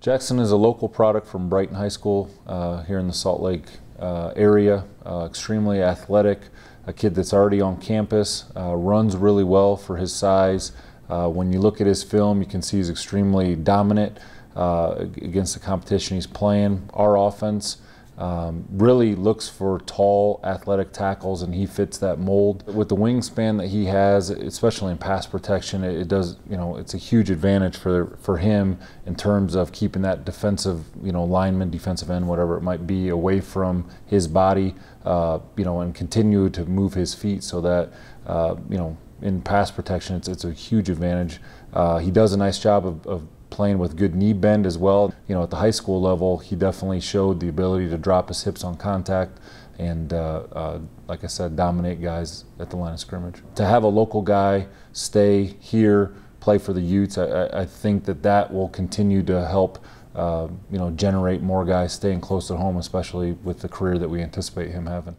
Jackson is a local product from Brighton High School uh, here in the Salt Lake uh, area. Uh, extremely athletic, a kid that's already on campus, uh, runs really well for his size. Uh, when you look at his film, you can see he's extremely dominant uh, against the competition he's playing. Our offense um, really looks for tall, athletic tackles, and he fits that mold. With the wingspan that he has, especially in pass protection, it, it, does, you know, it's a huge advantage for for him in terms of keeping that defensive, you know, lineman, defensive end, whatever it might be, away from his body, uh, you know, and continue to move his feet so that, uh, you know, in pass protection, it's, it's a huge advantage. Uh, he does a nice job of, of playing with good knee bend as well. You know, at the high school level, he definitely showed the ability to drop his hips on contact and, uh, uh, like I said, dominate guys at the line of scrimmage. To have a local guy stay here, play for the Utes, I, I think that that will continue to help, uh, you know, generate more guys staying close to home, especially with the career that we anticipate him having.